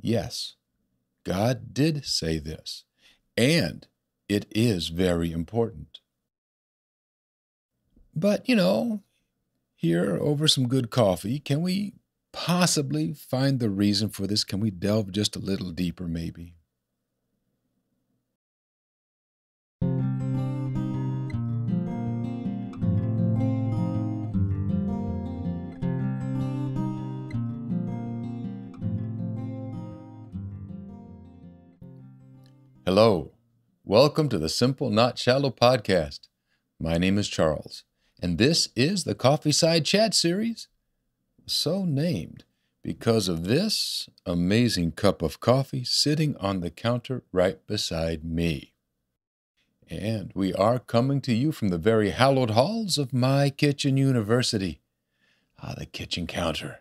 Yes, God did say this, and it is very important. But, you know, here over some good coffee, can we possibly find the reason for this? Can we delve just a little deeper, maybe? Hello. Welcome to the Simple Not Shallow podcast. My name is Charles, and this is the Coffee Side Chat series, so named because of this amazing cup of coffee sitting on the counter right beside me. And we are coming to you from the very hallowed halls of my kitchen university. Ah, the kitchen counter.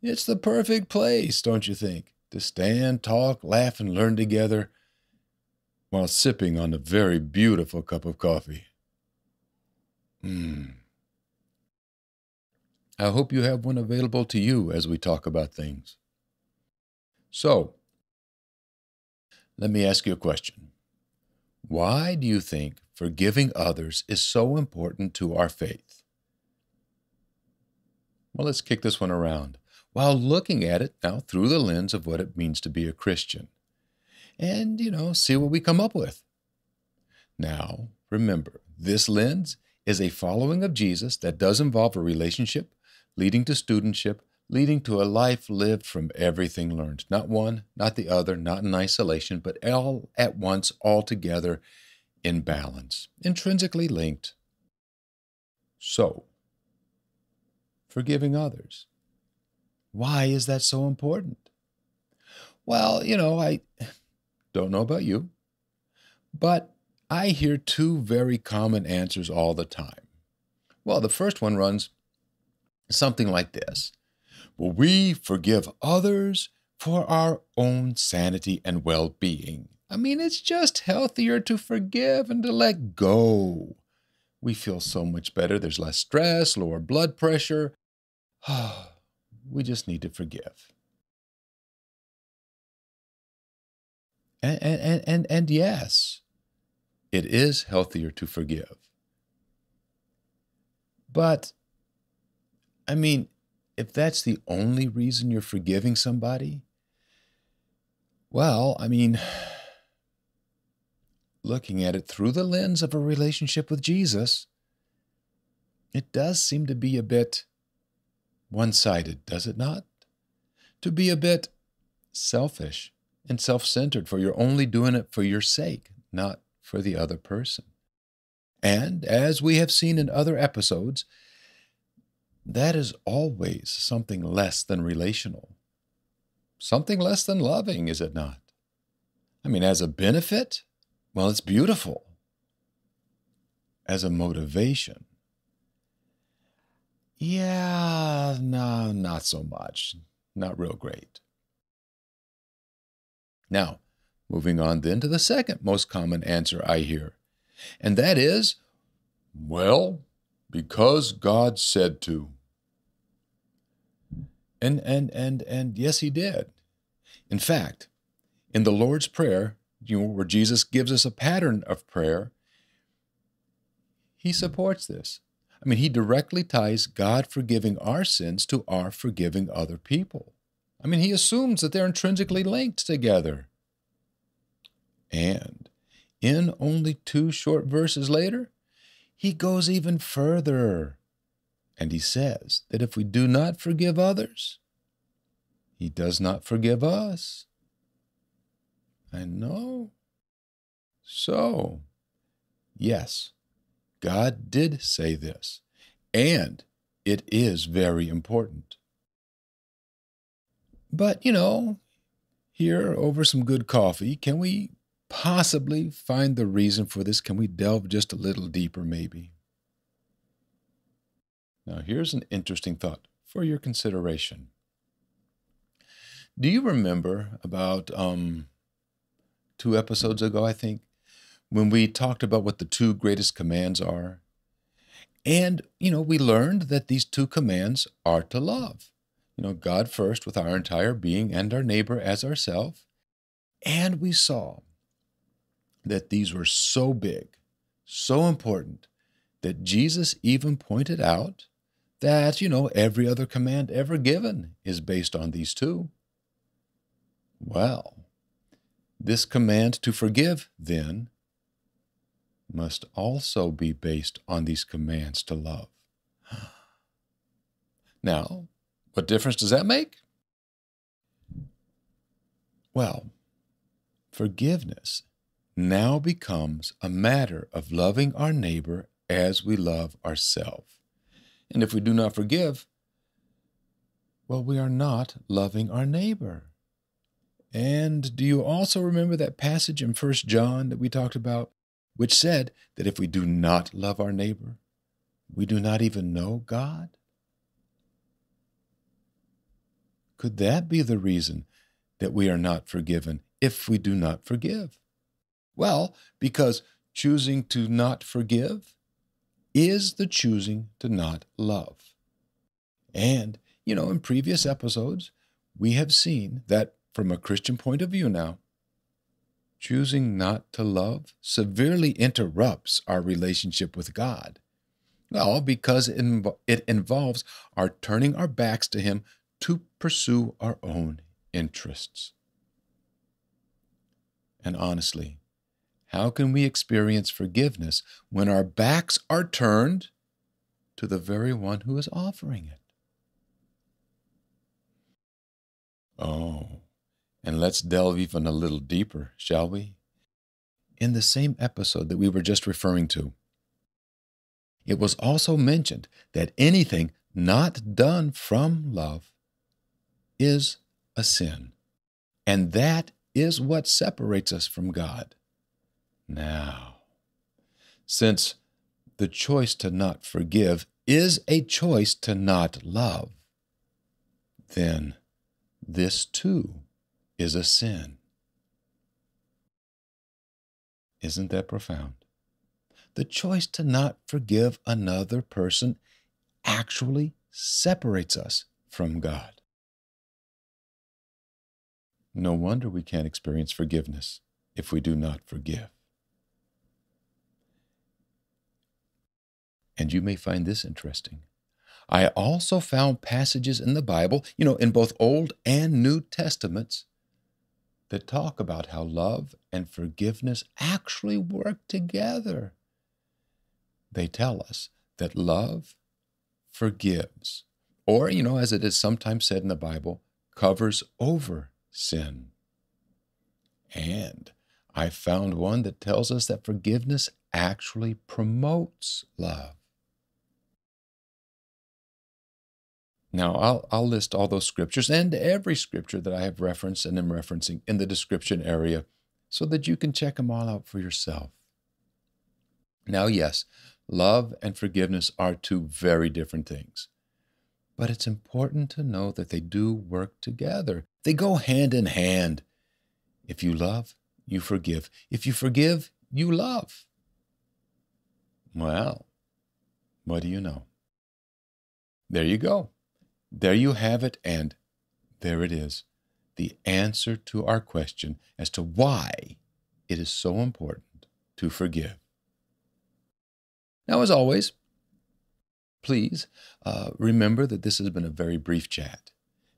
It's the perfect place, don't you think, to stand, talk, laugh, and learn together while sipping on a very beautiful cup of coffee. Mmm. I hope you have one available to you as we talk about things. So, let me ask you a question. Why do you think forgiving others is so important to our faith? Well, let's kick this one around while looking at it now through the lens of what it means to be a Christian and, you know, see what we come up with. Now, remember, this lens is a following of Jesus that does involve a relationship leading to studentship, leading to a life lived from everything learned. Not one, not the other, not in isolation, but all at once, all together in balance, intrinsically linked. So, forgiving others. Why is that so important? Well, you know, I don't know about you, but I hear two very common answers all the time. Well, the first one runs something like this Will we forgive others for our own sanity and well being? I mean, it's just healthier to forgive and to let go. We feel so much better. There's less stress, lower blood pressure. we just need to forgive. And, and, and, and yes, it is healthier to forgive. But, I mean, if that's the only reason you're forgiving somebody, well, I mean, looking at it through the lens of a relationship with Jesus, it does seem to be a bit one sided, does it not? To be a bit selfish and self centered, for you're only doing it for your sake, not for the other person. And as we have seen in other episodes, that is always something less than relational, something less than loving, is it not? I mean, as a benefit, well, it's beautiful. As a motivation, yeah, no, not so much. Not real great. Now, moving on then to the second most common answer I hear, and that is, well, because God said to. And and and and yes, he did. In fact, in the Lord's Prayer, you know, where Jesus gives us a pattern of prayer, he supports this. I mean, he directly ties God forgiving our sins to our forgiving other people. I mean, he assumes that they're intrinsically linked together. And in only two short verses later, he goes even further. And he says that if we do not forgive others, he does not forgive us. I know. So, yes, God did say this, and it is very important. But, you know, here over some good coffee, can we possibly find the reason for this? Can we delve just a little deeper, maybe? Now, here's an interesting thought for your consideration. Do you remember about um, two episodes ago, I think, when we talked about what the two greatest commands are? And, you know, we learned that these two commands are to love. You know, God first with our entire being and our neighbor as ourself. And we saw that these were so big, so important, that Jesus even pointed out that, you know, every other command ever given is based on these two. Well, this command to forgive, then, must also be based on these commands to love. Now, what difference does that make? Well, forgiveness now becomes a matter of loving our neighbor as we love ourselves. And if we do not forgive, well, we are not loving our neighbor. And do you also remember that passage in First John that we talked about, which said that if we do not love our neighbor, we do not even know God? Could that be the reason that we are not forgiven if we do not forgive? Well, because choosing to not forgive is the choosing to not love. And, you know, in previous episodes, we have seen that from a Christian point of view now, choosing not to love severely interrupts our relationship with God. Well, because it involves our turning our backs to Him to pursue our own interests. And honestly, how can we experience forgiveness when our backs are turned to the very one who is offering it? Oh, and let's delve even a little deeper, shall we? In the same episode that we were just referring to, it was also mentioned that anything not done from love is a sin. And that is what separates us from God. Now, since the choice to not forgive is a choice to not love, then this too is a sin. Isn't that profound? The choice to not forgive another person actually separates us from God. No wonder we can't experience forgiveness if we do not forgive. And you may find this interesting. I also found passages in the Bible, you know, in both Old and New Testaments, that talk about how love and forgiveness actually work together. They tell us that love forgives, or, you know, as it is sometimes said in the Bible, covers over sin. And I found one that tells us that forgiveness actually promotes love. Now, I'll, I'll list all those scriptures and every scripture that I have referenced and am referencing in the description area so that you can check them all out for yourself. Now, yes, love and forgiveness are two very different things. But it's important to know that they do work together. They go hand in hand. If you love, you forgive. If you forgive, you love. Well, what do you know? There you go. There you have it, and there it is the answer to our question as to why it is so important to forgive. Now, as always, please uh, remember that this has been a very brief chat.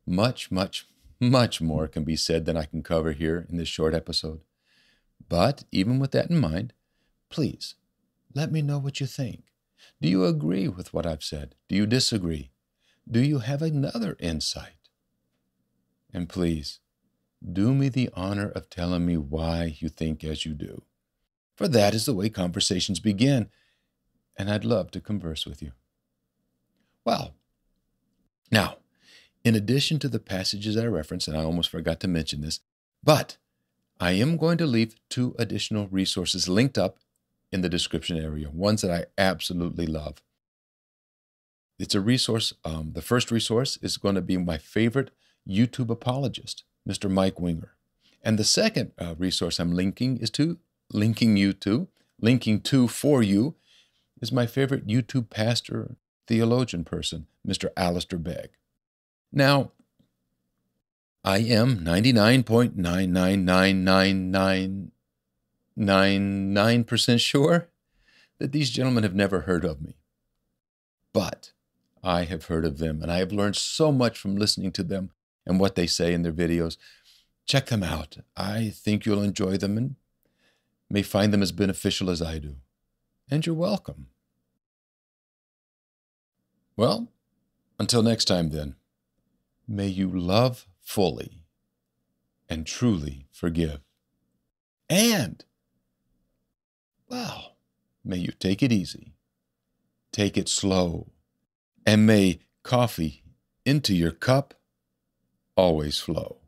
Much, much, much more can be said than I can cover here in this short episode. But even with that in mind, please let me know what you think. Do you agree with what I've said? Do you disagree? Do you have another insight? And please, do me the honor of telling me why you think as you do. For that is the way conversations begin, and I'd love to converse with you. Well, now, in addition to the passages I referenced, and I almost forgot to mention this, but I am going to leave two additional resources linked up in the description area, ones that I absolutely love. It's a resource. Um, the first resource is going to be my favorite YouTube apologist, Mr. Mike Winger. And the second uh, resource I'm linking is to, linking you to, linking to for you, is my favorite YouTube pastor theologian person, Mr. Alistair Begg. Now, I am 99.9999999% sure that these gentlemen have never heard of me. But I have heard of them, and I have learned so much from listening to them and what they say in their videos. Check them out. I think you'll enjoy them and may find them as beneficial as I do. And you're welcome. Well, until next time, then, may you love fully and truly forgive. And, well, may you take it easy, take it slow, and may coffee into your cup always flow.